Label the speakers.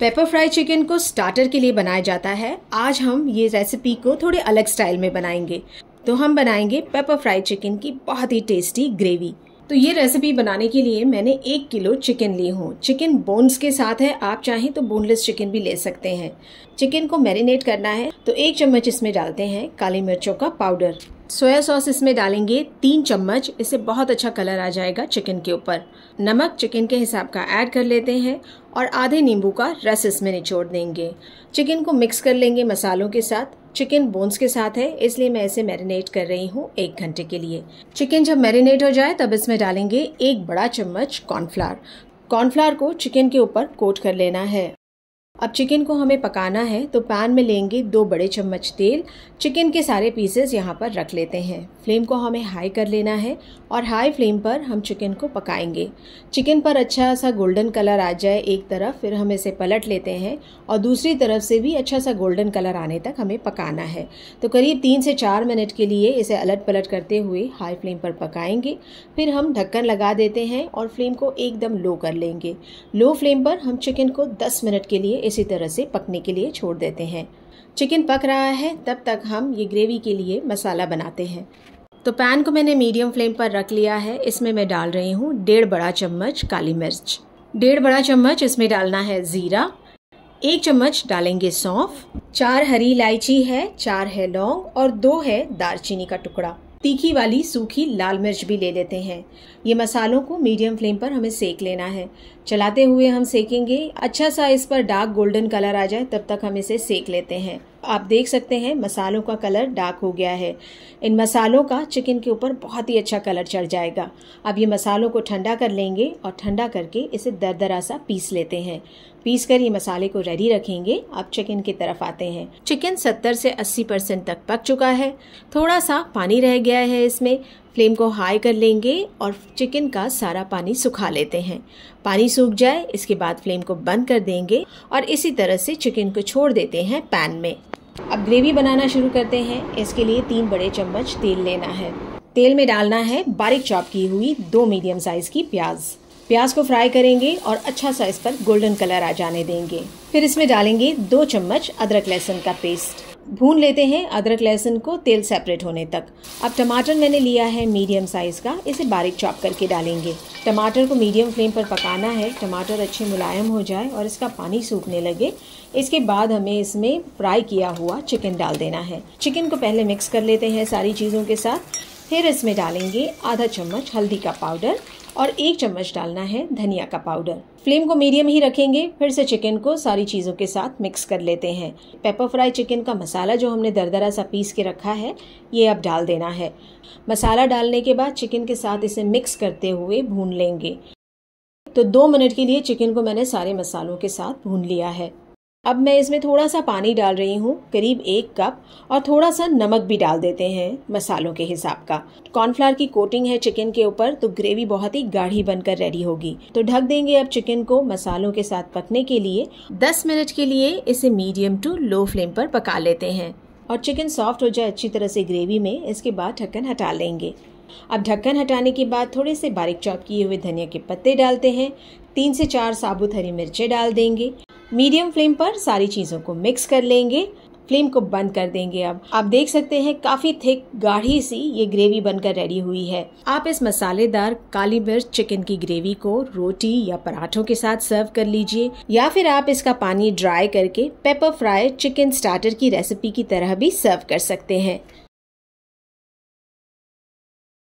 Speaker 1: Paper fry chicken को starter के लिए बनाया जाता है। आज हम ये रेसिपी को थोड़े अलग स्टाइल में बनाएँगे। तो हम बनाएँगे पेपर फ्राई चिकन की बहुत ही टेस्टी ग्रेवी तो ये रेसिपी बनाने के लिए मैंने एक किलो चिकन ली हूँ। चिकन बोन्स के साथ है। आप चाहें तो बोनलेस चिकन भी ले सकते हैं। चिकन को मैरिनेट करना है। तो एक चम्मच इसमें डालते हैं काली मिर्चों का पाउडर सोया सॉस इसमें डालेंगे तीन चम्मच। इससे बहुत अच्छा कलर आ जाएगा चिकन के ऊपर। नमक चिकन के हिसाब का ऐड कर लेते हैं और आधे नींबू का रस इसमें निचोड़ देंगे। चिकन को मिक्स कर लेंगे मसालों के साथ। चिकन बोन्स के साथ है, इसलिए मैं इसे मैरिनेट कर रही हूँ एक घंटे के लिए। चिकन जब मैरिनेट हो जाए, तब इसमें डालेंगे एक बड़ा चम्मच कॉर्नफ्लावर। कॉर्नफ्लावर को चिकन के ऊपर कोट कर लेना है। अब चिकन को हमें पकाना है तो पैन में लेंगे दो बड़े चम्मच तेल। चिकन के सारे पीसेस यहाँ पर रख लेते हैं। फ्लेम को हमें हाई कर लेना है और हाई फ्लेम पर हम चिकन को पकाएँगे। चिकन पर अच्छा सा गोल्डन कलर आ जाए एक तरफ़, फिर हम इसे पलट लेते हैं और दूसरी तरफ़ से भी अच्छा सा गोल्डन कलर आने तक हमें पकाना है। तो करीब तीन से चार मिनट के लिए इसे अलट पलट करते हुए हाई फ्लेम पर पकाएँगे। फिर हम ढक्कन लगा देते हैं और फ्लेम को एकदम लो कर लेंगे। लो फ्लेम पर हम चिकन को दस मिनट के लिए इसी तरह से पकने के लिए छोड़ देते हैं। चिकन पक रहा है, तब तक हम ये ग्रेवी के लिए मसाला बनाते हैं। तो पैन को मैंने मीडियम फ्लेम पर रख लिया है। इसमें मैं डाल रही हूँ डेढ़ बड़ा चम्मच काली मिर्च। डेढ़ बड़ा चम्मच इसमें डालना है ज़ीरा। एक चम्मच डालेंगे सौंफ। चार हरी इलायची है, चार है लौंग और दो है दालचीनी का टुकड़ा। तीखी वाली, सूखी लाल मिर्च भी ले लेते हैं। ये मसालों को मीडियम फ्लेम पर हमें सेक लेना है। चलाते हुए हम सेकेंगे। अच्छा सा इस पर डार्क गोल्डन कलर आ जाए, तब तक हम इसे सेक लेते हैं। आप देख सकते हैं, मसालों का कलर डार्क हो गया है। इन मसालों का चिकन के ऊपर बहुत ही अच्छा कलर चढ़ जाएगा। अब ये मसालों को ठंडा कर लेंगे और ठंडा करके इसे दरदरा सा पीस लेते हैं। पीस कर ये मसाले को रेडी रखेंगे। अब चिकन की तरफ़ आते हैं। चिकन 70 से 80 परसेंट तक पक चुका है। थोड़ा सा पानी रह गया है इसमें। फ्लेम को हाई कर लेंगे और चिकन का सारा पानी सुखा लेते हैं। पानी सूख जाए, इसके बाद फ्लेम को बंद कर देंगे और इसी तरह से चिकन को छोड़ देते हैं पैन में। अब ग्रेवी बनाना शुरू करते हैं। इसके लिए तीन बड़े चम्मच तेल लेना है। तेल में डालना है बारीक चॉप की हुई दो मीडियम साइज़ की प्याज। प्याज को फ्राई करेंगे और अच्छा सा इस पर गोल्डन कलर आ जाने देंगे। फिर इसमें डालेंगे दो चम्मच अदरक लहसुन का पेस्ट भून लेते हैं अदरक लहसुन को तेल सेपरेट होने तक। अब टमाटर मैंने लिया है मीडियम साइज़ का, इसे बारीक चॉप करके डालेंगे। टमाटर को मीडियम फ्लेम पर पकाना है, टमाटर अच्छे मुलायम हो जाए और इसका पानी सूखने लगे। इसके बाद हमें इसमें फ्राई किया हुआ चिकन डाल देना है। चिकन को पहले मिक्स कर लेते हैं सारी चीज़ों के साथ। फिर इसमें डालेंगे आधा चम्मच हल्दी का पाउडर और एक चम्मच डालना है धनिया का पाउडर। फ्लेम को मीडियम ही रखेंगे, फिर से चिकन को सारी चीज़ों के साथ मिक्स कर लेते हैं। पेपर फ्राई चिकन का मसाला जो हमने दरदरा सा पीस के रखा है, ये अब डाल देना है। मसाला डालने के बाद चिकन के साथ इसे मिक्स करते हुए भून लेंगे। तो दो मिनट के लिए चिकन को मैंने सारे मसालों के साथ भून लिया है। अब मैं इसमें थोड़ा सा पानी डाल रही हूँ, करीब एक कप, और थोड़ा सा नमक भी डाल देते हैं मसालों के हिसाब का। कॉर्नफ्लावर की कोटिंग है चिकन के ऊपर तो ग्रेवी बहुत ही गाढ़ी बनकर रेडी होगी। तो ढक देंगे अब चिकन को मसालों के साथ पकने के लिए। 10 मिनट के लिए इसे मीडियम टू लो फ्लेम पर पका लेते हैं। और चिकन सॉफ्ट हो जाए अच्छी तरह से ग्रेवी में, इसके बाद ढक्कन हटा लेंगे। अब ढक्कन हटाने के बाद थोड़े से बारीक चॉप किए हुए धनिया के पत्ते डालते हैं। तीन से चार साबुत हरी मिर्चें डाल देंगे। मीडियम फ्लेम पर सारी चीज़ों को मिक्स कर लेंगे। फ्लेम को बंद कर देंगे अब। आप देख सकते हैं, काफ़ी थिक, गाढ़ी सी ये ग्रेवी बनकर रेडी हुई है। आप इस मसालेदार काली मिर्च चिकन की ग्रेवी को रोटी या पराठों के साथ सर्व कर लीजिए, या फिर आप इसका पानी ड्राई करके पेपर फ्राई चिकन स्टार्टर की रेसिपी की तरह भी सर्व कर सकते हैं।